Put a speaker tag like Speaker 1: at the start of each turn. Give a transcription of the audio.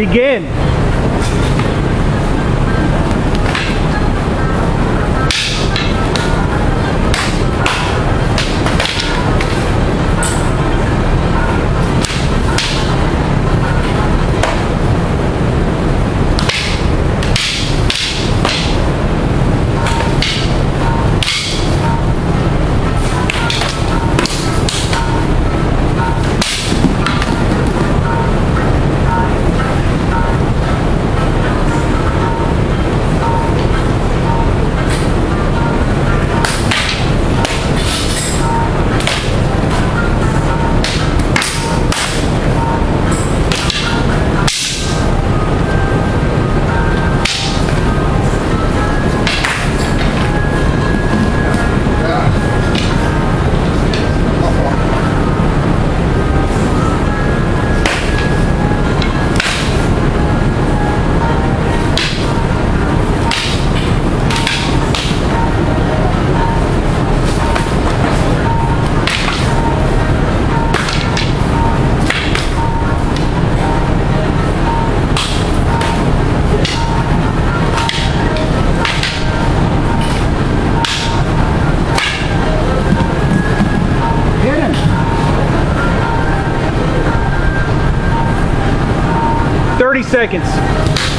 Speaker 1: Begin. 30 seconds.